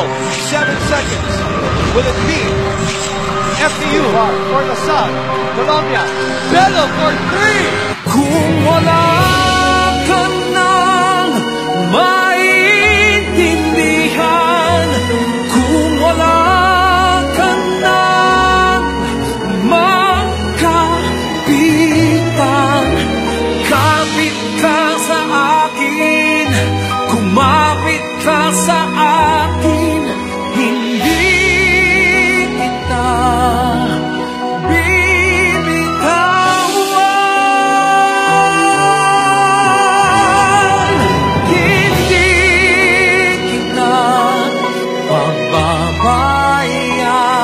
Oh, seven seconds. Will it be FDU for the South, Colombia, Bello for three? Kung wala ka nang maintindihan, kung wala ka nang magkapitan, kapit ka sa akin, kumapit ka sa akin. 花开呀。